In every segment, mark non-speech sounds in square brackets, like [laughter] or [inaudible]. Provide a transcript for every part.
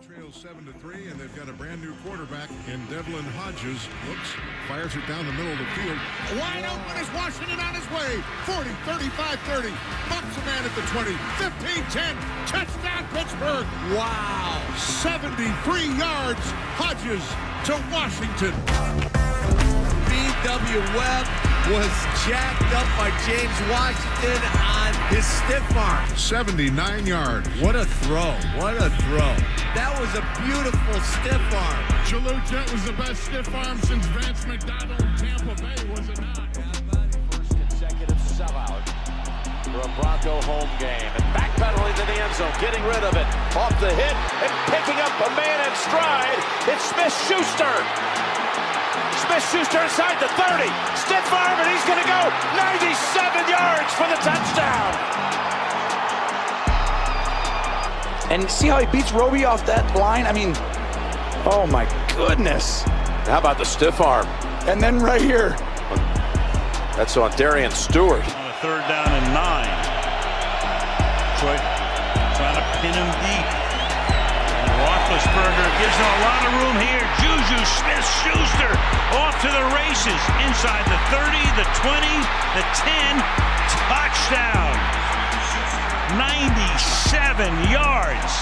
trails seven to three, and they've got a brand new quarterback in Devlin Hodges. Looks, fires it down the middle of the field. Wide open is Washington on his way. 40, 35, 30. Bumps a man at the 20. 15, 10. Touchdown, Pittsburgh. Wow. 73 yards. Hodges to Washington. B.W. Webb was jacked up by James Washington on his stiff arm. 79 yards. What a throw. What a throw. That was a beautiful stiff arm. Jalou Jet was the best stiff arm since Vance McDonald in Tampa Bay, was it not? First consecutive sellout for a Bronco home game. And backpedaling to the end zone, getting rid of it. Off the hit and picking up a man in stride. It's Smith Schuster. Smith Schuster inside the 30. Stiff arm, and he's going to go 97 yards for the touchdown. And see how he beats Roby off that line? I mean, oh my goodness. How about the stiff arm? And then right here. That's on Darian Stewart. On a third down and nine. Detroit trying to pin him deep. Roethlisberger gives him a lot of room here. JuJu Smith-Schuster off to the races. Inside the 30, the 20, the 10. Touchdown. 97 yards.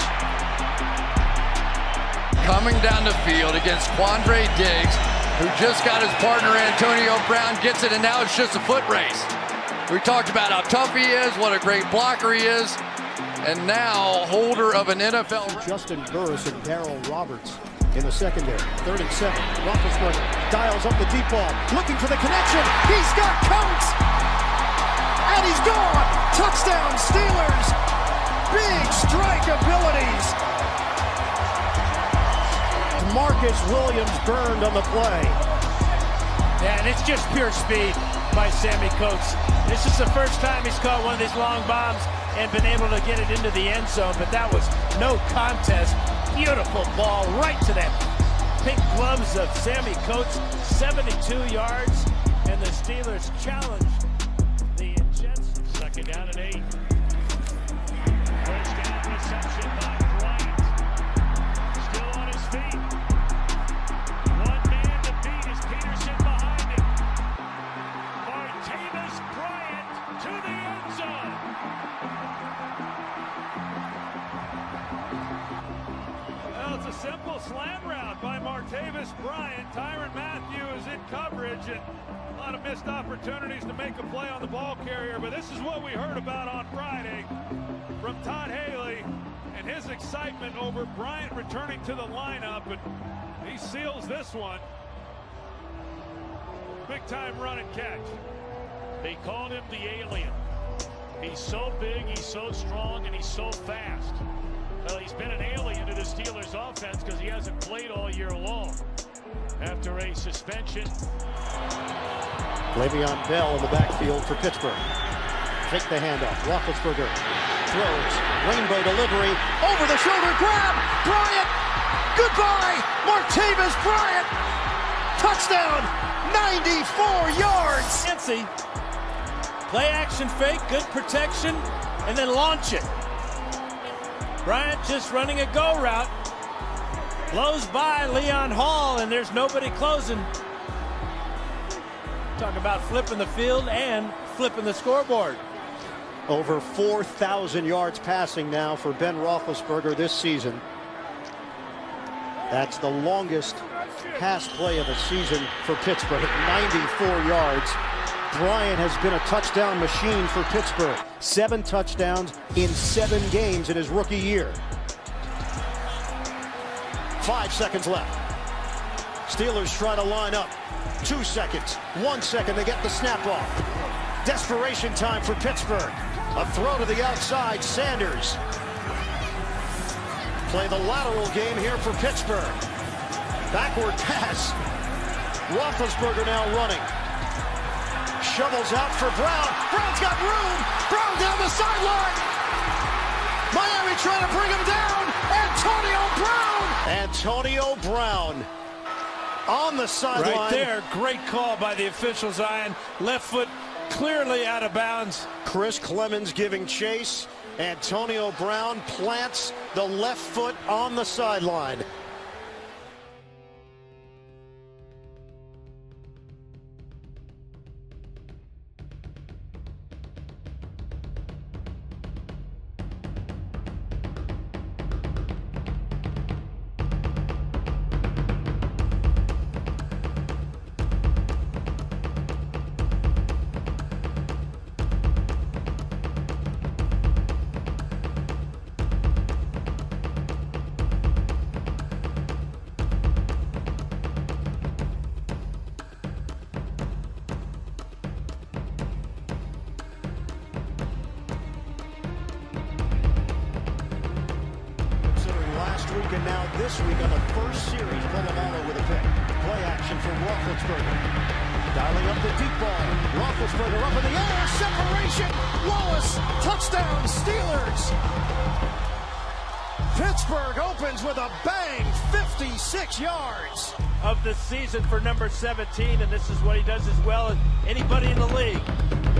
Coming down the field against Quandre Diggs, who just got his partner Antonio Brown, gets it, and now it's just a foot race. We talked about how tough he is, what a great blocker he is, and now holder of an NFL. Juston Burris and Darryl Roberts in the secondary. Third and seven. Roethlisberger dials up the deep ball, looking for the connection. He's got Coates, and he's gone. Touchdown, Steelers. Big strike abilities. Marcus Williams burned on the play. And it's just pure speed by Sammie Coates. This is the first time he's caught one of these long bombs and been able to get it into the end zone, but that was no contest. Beautiful ball right to that pink gloves of Sammie Coates, 72 yards, and the Steelers challenge the Jets. Second down and eight. First down reception by But this is what we heard about on Friday from Todd Haley and his excitement over Bryant returning to the lineup. And he seals this one. Big time run and catch. They called him the alien. He's so big, he's so strong, and he's so fast. Well, he's been an alien to the Steelers offense because he hasn't played all year long. After a suspension. Le'Veon Bell in the backfield for Pittsburgh. Take the handoff. Roethlisberger throws. Rainbow delivery. Over the shoulder grab. Bryant. Goodbye. Martavis Bryant. Touchdown. 94 yards. Fancy. Play action fake, good protection, and then launch it. Bryant just running a go route. Blows by Leon Hall, and there's nobody closing. Talk about flipping the field and flipping the scoreboard. Over 4,000 yards passing now for Ben Roethlisberger this season. That's the longest pass play of the season for Pittsburgh, 94 yards. Bryant has been a touchdown machine for Pittsburgh. Seven touchdowns in seven games in his rookie year. Five seconds left. Steelers try to line up. Two seconds, one second to get the snap off. Desperation time for Pittsburgh. A throw to the outside, Sanders. Play the lateral game here for Pittsburgh. Backward pass. Roethlisberger now running. Shovels out for Brown. Brown's got room. Brown down the sideline. Miami trying to bring him down. Antonio Brown. Antonio Brown on the sideline. Right there, great call by the official, Zion. Left foot clearly out of bounds. Chris Clemons giving chase. Antonio Brown plants the left foot on the sideline. Week and now this week on the first series. Polamalu with a pick. Play action for Roethlisberger. Dialing up the deep ball. Roethlisberger up in the air. Separation. Wallace. Touchdown Steelers. Pittsburgh opens with a bang. 56 yards. Of the season for number 17, and this is what he does as well as anybody in the league.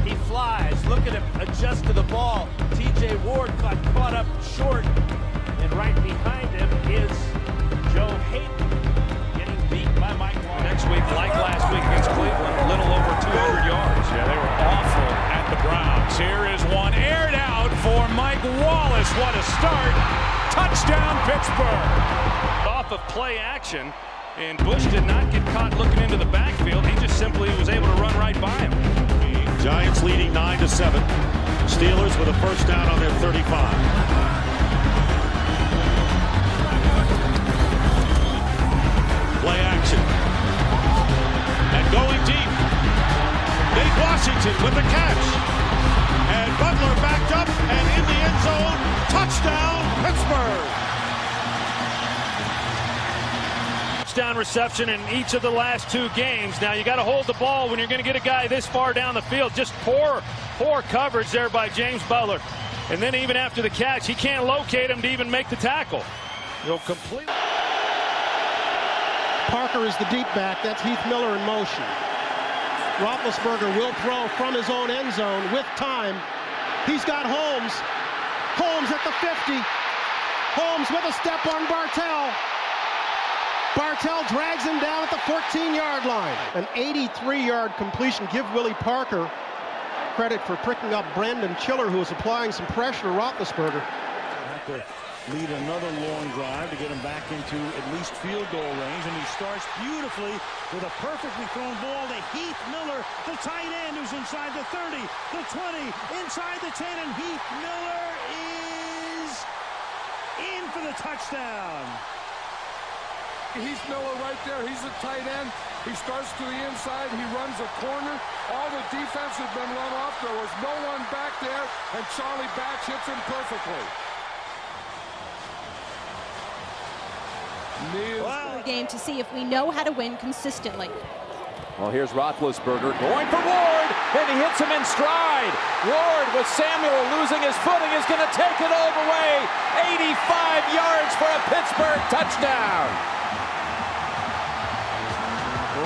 He flies. Look at him adjust to the ball. TJ Ward got caught up short and right behind is Joe Haden getting beat by Mike Wallace. Next week, like last week against Cleveland, a little over 200 yards. Yeah, they were awful at the Browns. Here is one aired out for Mike Wallace. What a start. Touchdown, Pittsburgh. Off of play action, and Bush did not get caught looking into the backfield. He just simply was able to run right by him. Giants leading 9 to 7. Steelers with a first down on their 35. And going deep. Nate Washington with the catch. And Butler backed up and in the end zone. Touchdown, Pittsburgh. Touchdown reception in each of the last two games. Now you got to hold the ball when you're going to get a guy this far down the field. Just poor, poor coverage there by James Butler. And then even after the catch, he can't locate him to even make the tackle. He'll complete. Parker is the deep back. That's Heath Miller in motion. Roethlisberger will throw from his own end zone with time. He's got Holmes. Holmes at the 50. Holmes with a step on Bartell. Bartell drags him down at the 14-yard line. An 83-yard completion. Give Willie Parker credit for pricking up Brandon Chillar, who was applying some pressure to Roethlisberger lead another long drive to get him back into at least field goal range. And he starts beautifully with a perfectly thrown ball to Heath Miller, the tight end who's inside the 30, the 20, inside the 10, and Heath Miller is in for the touchdown. Heath Miller right there. He's a tight end. He starts to the inside. He runs a corner. All the defense has been run off. There was no one back there, and Charlie Batch hits him perfectly. Wow. game to see if we know how to win consistently. Well, here's Roethlisberger going for Ward, and he hits him in stride. Ward, with Samuel losing his footing, is going to take it all the way. 85 yards for a Pittsburgh touchdown.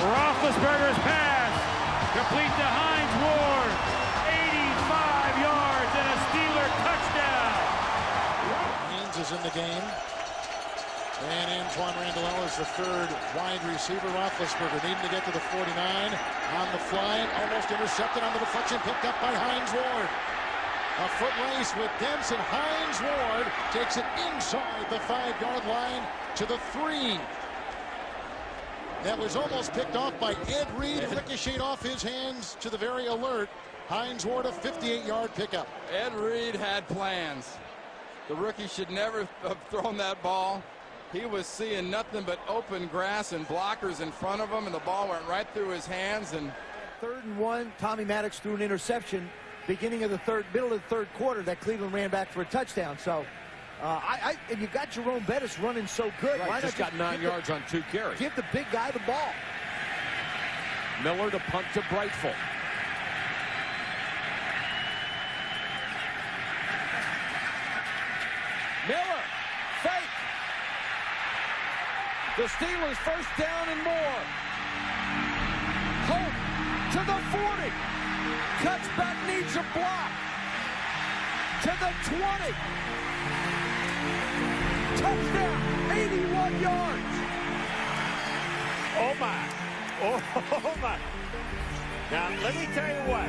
Roethlisberger's pass complete to Hines Ward. 85 yards and a Steeler touchdown. Haynes is in the game. And Antwaan Randle is the third wide receiver. Roethlisberger needing to get to the 49. On the fly, almost intercepted on the deflection, picked up by Hines Ward. A foot race with Denson. Hines Ward takes it inside the five-yard line to the three. That was almost picked off by Ed Reed, ricocheted off his hands to the very alert. Hines Ward, a 58-yard pickup. Ed Reed had plans. The rookie should never have thrown that ball. He was seeing nothing but open grass and blockers in front of him, and the ball went right through his hands. And third and one, Tommy Maddox threw an interception beginning of the third, middle of the third quarter that Cleveland ran back for a touchdown. So, uh, I, I, and you got Jerome Bettis running so good. Right, Why just not got nine yards the, on two carries. Give the big guy the ball. Miller to punt to Brightful. Miller, fake. The Steelers first down and more. Hope to the 40. Cuts back, needs a block. to the 20. Touchdown, 81 yards. Oh my. Oh, [laughs] oh my. Now, let me tell you what.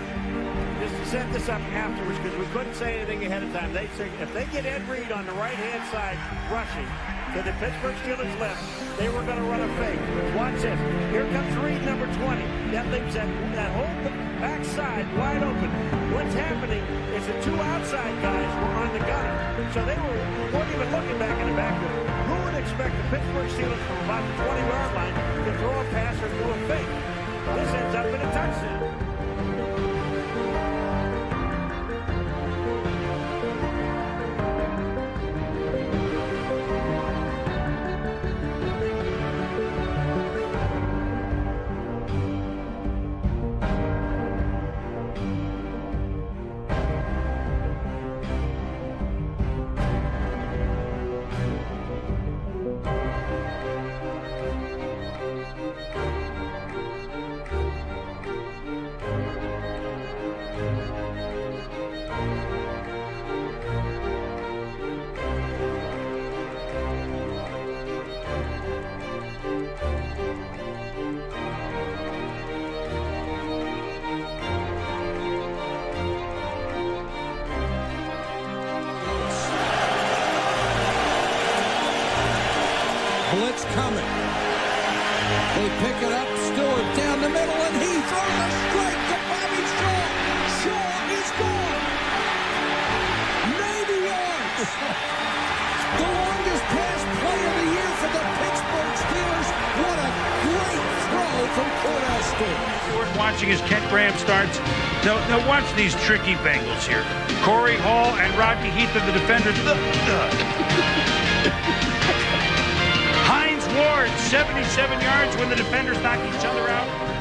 Just to set this up afterwards, because we couldn't say anything ahead of time. They if they get Ed Reed on the right-hand side rushing to the Pittsburgh Steelers left, they were going to run a fake. Watch this. Here comes Reed, number 20. That leaves that, that whole backside wide open. What's happening is the two outside guys were on the gunner. So they were, weren't even looking back in the backfield. Who would expect the Pittsburgh Steelers from about the 20-yard line to throw a pass or do a fake? This ends up in a touchdown. Middle, and he throws a strike to Bobby Shaw. Shaw is gone. 90 yards. the longest pass play of the year for the Pittsburgh Steelers. What a great throw from Kordell Stewart. Watching as Kent Graham starts. Now, now watch these tricky Bengals here. Corey Hall and Rodney Heath are the defenders. [laughs] Hines Ward, 77 yards when the defenders knock each other out.